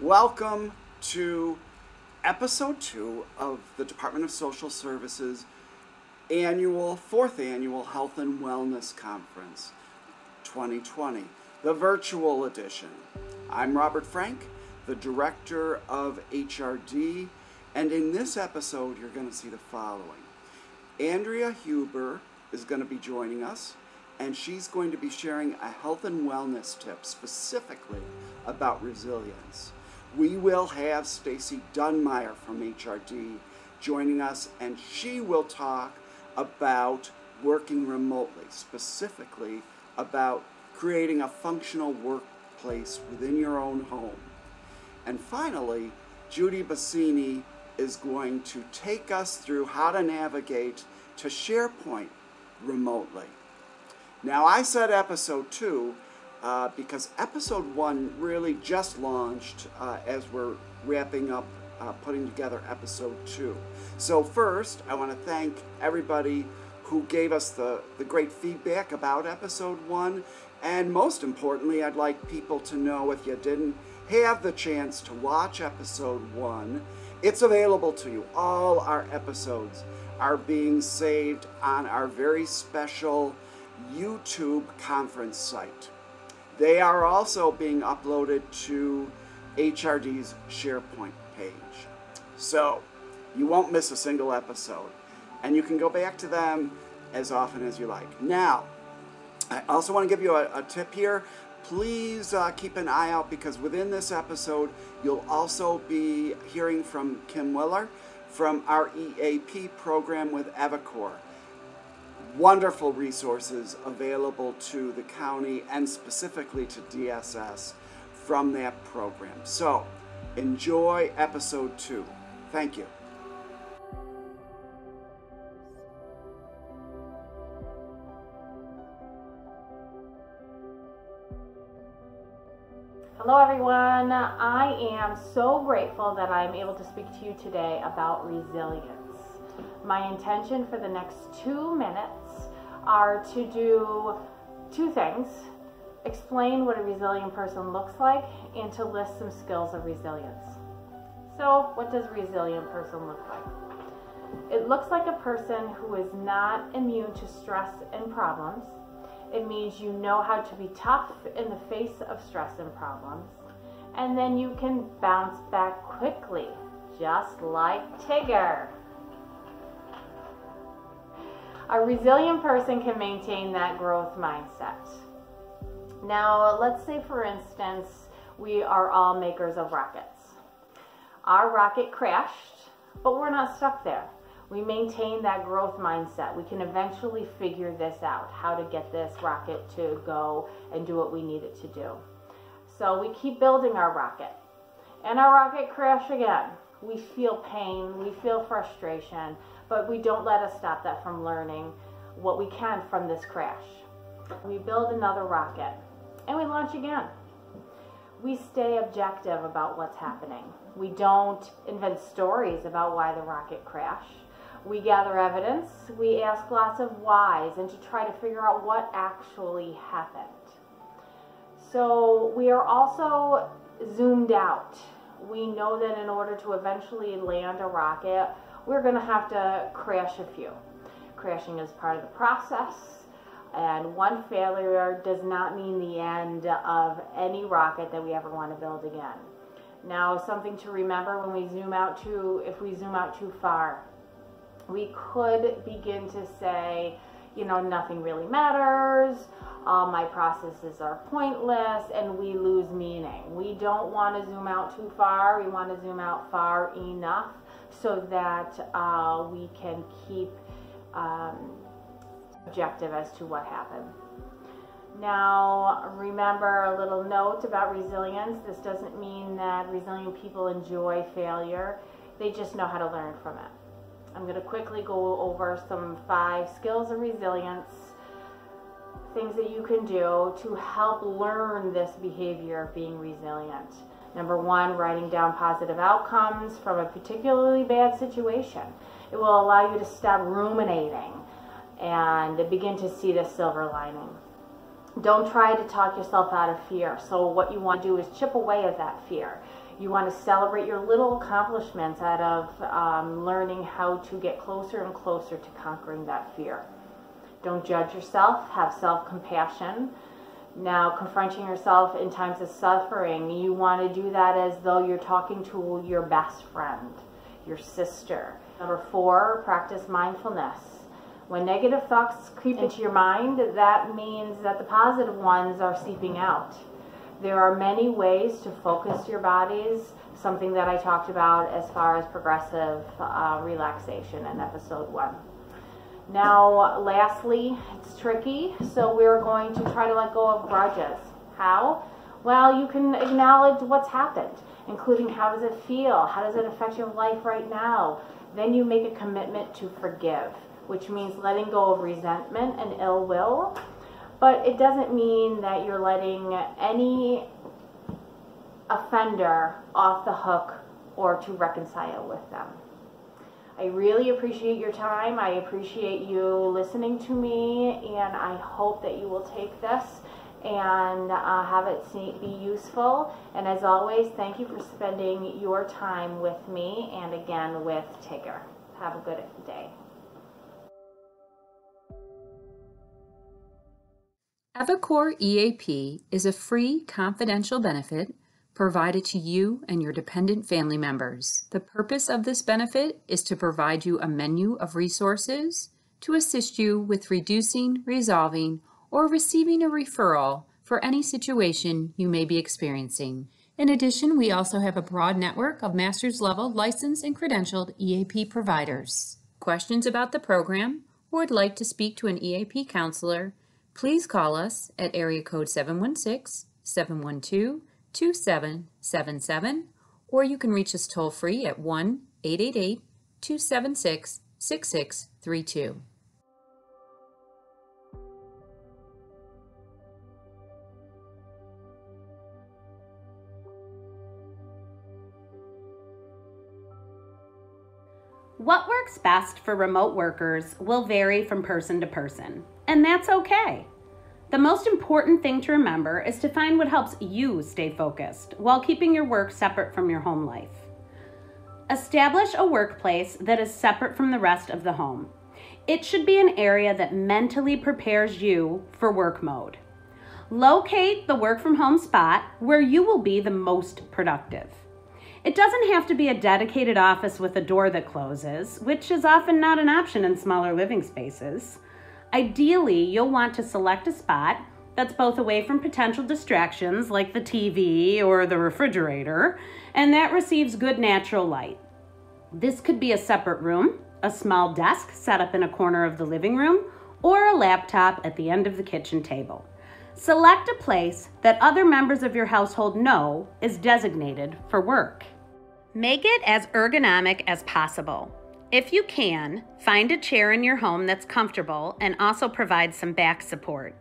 Welcome to episode two of the Department of Social Services annual, fourth annual Health and Wellness Conference 2020, the virtual edition. I'm Robert Frank, the director of HRD, and in this episode, you're going to see the following Andrea Huber is going to be joining us, and she's going to be sharing a health and wellness tip specifically about resilience. We will have Stacey Dunmire from HRD joining us, and she will talk about working remotely, specifically about creating a functional workplace within your own home. And finally, Judi Bassini is going to take us through how to navigate to SharePoint remotely. Now, I said episode two uh, because episode one really just launched uh, as we're wrapping up uh, putting together episode two. So, first, I want to thank everybody who gave us the, the great feedback about episode one. And most importantly, I'd like people to know if you didn't have the chance to watch episode one, it's available to you. All our episodes are being saved on our very special YouTube conference site. They are also being uploaded to HRD's SharePoint page. So you won't miss a single episode. And you can go back to them as often as you like. Now, I also want to give you a, a tip here. Please uh, keep an eye out because within this episode, you'll also be hearing from Kim Willer from our EAP program with Evicore. Wonderful resources available to the county and specifically to DSS from that program. So, enjoy episode two. Thank you. Hello everyone. I am so grateful that I'm able to speak to you today about resilience. My intention for the next two minutes are to do two things. Explain what a resilient person looks like and to list some skills of resilience. So what does a resilient person look like? It looks like a person who is not immune to stress and problems it means you know how to be tough in the face of stress and problems. And then you can bounce back quickly, just like Tigger. A resilient person can maintain that growth mindset. Now, let's say, for instance, we are all makers of rockets. Our rocket crashed, but we're not stuck there we maintain that growth mindset. We can eventually figure this out, how to get this rocket to go and do what we need it to do. So we keep building our rocket. And our rocket crash again. We feel pain, we feel frustration, but we don't let us stop that from learning what we can from this crash. We build another rocket and we launch again. We stay objective about what's happening. We don't invent stories about why the rocket crashed we gather evidence, we ask lots of whys, and to try to figure out what actually happened. So we are also zoomed out. We know that in order to eventually land a rocket, we're going to have to crash a few. Crashing is part of the process, and one failure does not mean the end of any rocket that we ever want to build again. Now, something to remember when we zoom out too, if we zoom out too far, we could begin to say, you know, nothing really matters, all my processes are pointless, and we lose meaning. We don't want to zoom out too far, we want to zoom out far enough so that uh, we can keep um, objective as to what happened. Now, remember a little note about resilience. This doesn't mean that resilient people enjoy failure. They just know how to learn from it. I'm going to quickly go over some five skills of resilience, things that you can do to help learn this behavior of being resilient. Number one, writing down positive outcomes from a particularly bad situation. It will allow you to stop ruminating and begin to see the silver lining. Don't try to talk yourself out of fear. So, what you want to do is chip away at that fear You want to celebrate your little accomplishments out of um, learning how to get closer and closer to conquering that fear. Don't judge yourself, have self compassion. Now, confronting yourself in times of suffering, you want to do that as though you're talking to your best friend, your sister. Number four, practice mindfulness. When negative thoughts creep into your mind, that means that the positive ones are seeping out. There are many ways to focus your bodies, something that I talked about as far as progressive uh, relaxation in episode one. Now, lastly, it's tricky, so we're going to try to let go of grudges. How? Well, you can acknowledge what's happened, including how does it feel? How does it affect your life right now? Then you make a commitment to forgive, which means letting go of resentment and ill will. But it doesn't mean that you're letting any offender off the hook or to reconcile with them. I really appreciate your time. I appreciate you listening to me, and I hope that you will take this and uh, have it be useful. And as always, thank you for spending your time with me and again with Tigger. Have a good day. Evicore EAP is a free confidential benefit provided to you and your dependent family members. The purpose of this benefit is to provide you a menu of resources to assist you with reducing, resolving, or receiving a referral for any situation you may be experiencing. In addition, we also have a broad network of master's level licensed and credentialed EAP providers. Questions about the program or would like to speak to an EAP counselor, please call us at area code 716 712 2777, or you can reach us toll free at 1 888 276 6632. What works best for remote workers will vary from person to person, and that's okay. The most important thing to remember is to find what helps you stay focused while keeping your work separate from your home life. Establish a workplace that is separate from the rest of the home. It should be an area that mentally prepares you for work mode. Locate the work from home spot where you will be the most productive. It doesn't have to be a dedicated office with a door that closes, which is often not an option in smaller living spaces. Ideally, you'll want to select a spot that's both away from potential distractions like the TV or the refrigerator, and that receives good natural light. This could be a separate room, a small desk set up in a corner of the living room, or a laptop at the end of the kitchen table. Select a place that other members of your household know is designated for work. Make it as ergonomic as possible. If you can, find a chair in your home that's comfortable and also provides some back support.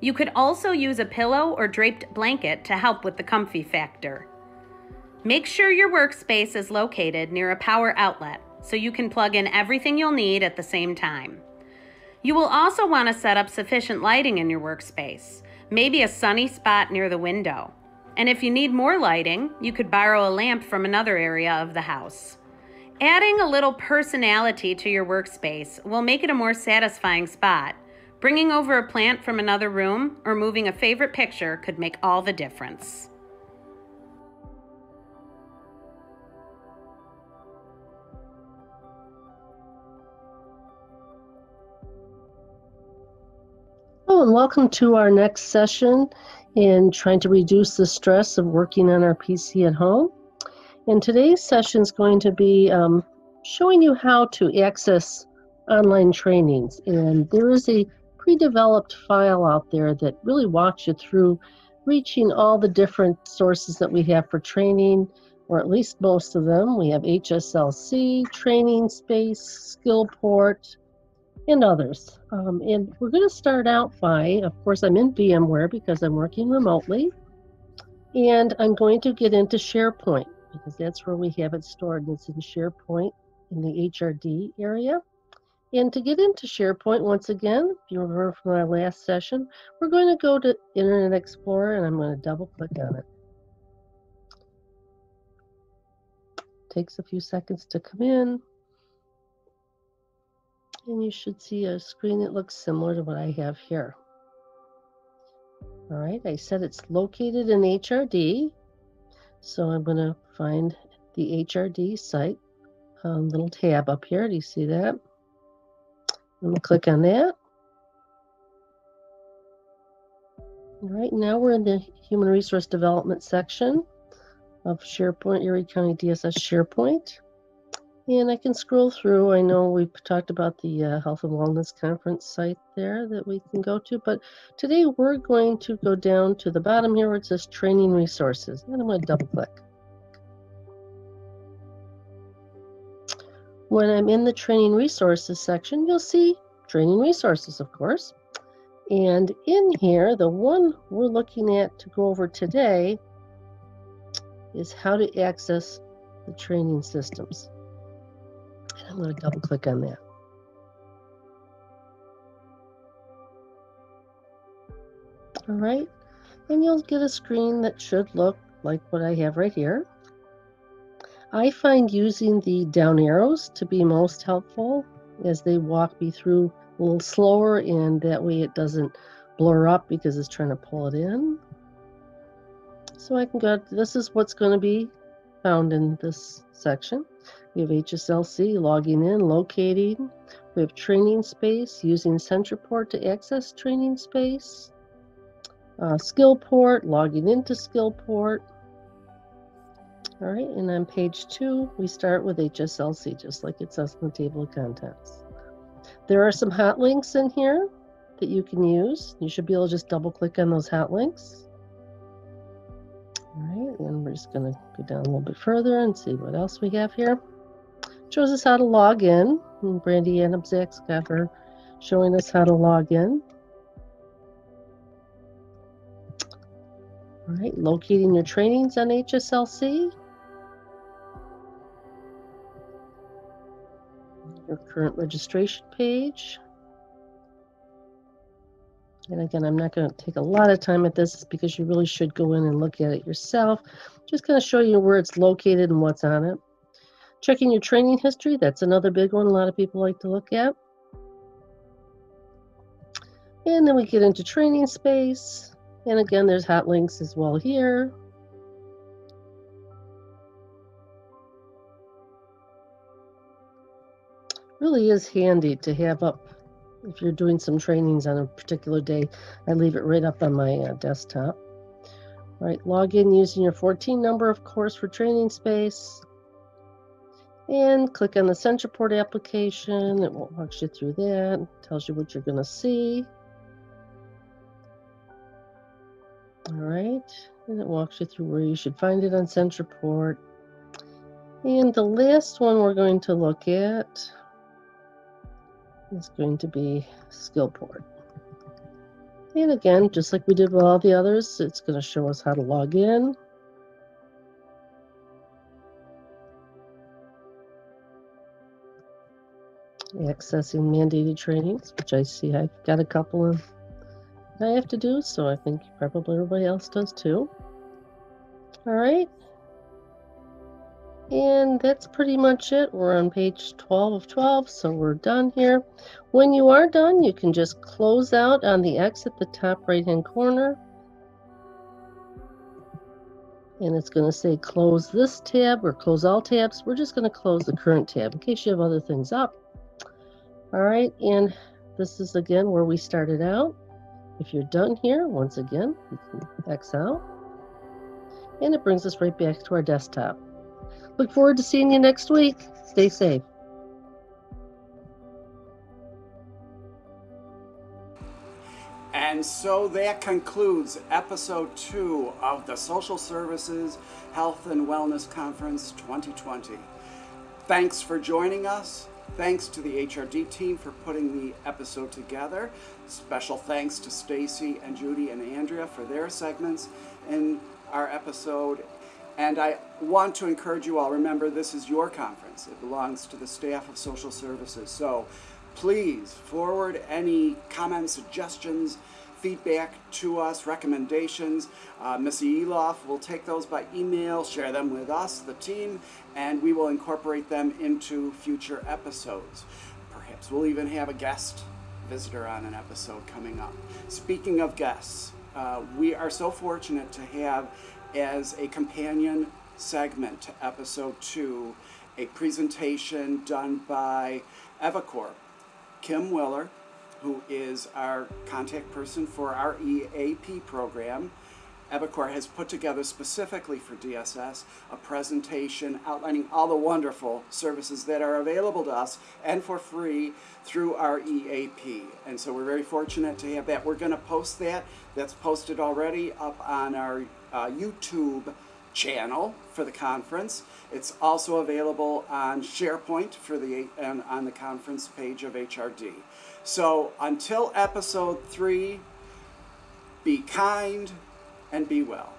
You could also use a pillow or draped blanket to help with the comfy factor. Make sure your workspace is located near a power outlet so you can plug in everything you'll need at the same time. You will also want to set up sufficient lighting in your workspace, maybe a sunny spot near the window. And if you need more lighting, you could borrow a lamp from another area of the house. Adding a little personality to your workspace will make it a more satisfying spot. Bringing over a plant from another room or moving a favorite picture could make all the difference. Hello, and welcome to our next session in trying to reduce the stress of working on our PC at home. And today's session is going to be um, showing you how to access online trainings. And there is a pre-developed file out there that really walks you through reaching all the different sources that we have for training, or at least most of them. We have HSLC, Training Space, Skillport, and others. Um, and we're going to start out by, of course, I'm in VMware because I'm working remotely, and I'm going to get into SharePoint because that's where we have it stored. It's in SharePoint in the HRD area. And to get into SharePoint, once again, if you remember from our last session, we're going to go to Internet Explorer and I'm going to double click on it. takes a few seconds to come in. And you should see a screen that looks similar to what I have here. All right, I said it's located in HRD. So I'm going to find the HRD site, a little tab up here. Do you see that? I'm going to click on that. All right, now we're in the Human Resource Development section of SharePoint, Erie County DSS SharePoint. And I can scroll through. I know we've talked about the uh, Health and Wellness Conference site there that we can go to, but today we're going to go down to the bottom here where it says Training Resources. And I'm going to double click. When I'm in the Training Resources section, you'll see Training Resources, of course. And in here, the one we're looking at to go over today is how to access the training systems. I'm going to double click on that. All right, and you'll get a screen that should look like what I have right here. I find using the down arrows to be most helpful as they walk me through a little slower and that way it doesn't blur up because it's trying to pull it in. So I can go, this is what's going to be found in this section. We have HSLC logging in, locating. We have training space using Centraport to access training space. Uh, Skillport, logging into Skillport. All right, and on page two, we start with HSLC, just like it says in the table of contents. There are some hot links in here that you can use. You should be able to just double click on those hot links. All right, and we're just going to go down a little bit further and see what else we have here. Shows us how to log in. And Brandy Anabzak's got her showing us how to log in. All right, locating your trainings on HSLC. Your current registration page. And again, I'm not going to take a lot of time at this because you really should go in and look at it yourself. Just going to show you where it's located and what's on it. Checking your training history, that's another big one a lot of people like to look at. And then we get into training space. And again, there's hot links as well here. Really is handy to have up if you're doing some trainings on a particular day. I leave it right up on my uh, desktop. All right, log in using your 14 number, of course, for training space. And click on the Centraport application. It walks you through that, tells you what you're going to see. All right, and it walks you through where you should find it on Centraport. And the last one we're going to look at is going to be Skillport. And again, just like we did with all the others, it's going to show us how to log in. Accessing mandated trainings, which I see I've got a couple of I have to do, so I think probably everybody else does too. All right. And that's pretty much it. We're on page 12 of 12, so we're done here. When you are done, you can just close out on the X at the top right hand corner. And it's going to say close this tab or close all tabs. We're just going to close the current tab in case you have other things up. All right, and this is again where we started out. If you're done here, once again, you can X out. And it brings us right back to our desktop. Look forward to seeing you next week. Stay safe. And so that concludes episode two of the Social Services Health and Wellness Conference 2020. Thanks for joining us. Thanks to the HRD team for putting the episode together. Special thanks to Stacey and Judi and Andrea for their segments in our episode. And I want to encourage you all, remember this is your conference. It belongs to the staff of social services. So please forward any comments, suggestions, feedback to us, recommendations. Uh, Missy Eloff will take those by email, share them with us, the team, and we will incorporate them into future episodes. Perhaps we'll even have a guest visitor on an episode coming up. Speaking of guests, uh, we are so fortunate to have as a companion segment to episode two a presentation done by Evicore. Kim Willer, who is our contact person for our EAP program. Evicore has put together specifically for DSS a presentation outlining all the wonderful services that are available to us and for free through our EAP. And so we're very fortunate to have that. We're going to post that. That's posted already up on our uh, YouTube channel for the conference. It's also available on SharePoint for the and on the conference page of HRD. So until episode three, be kind and be well.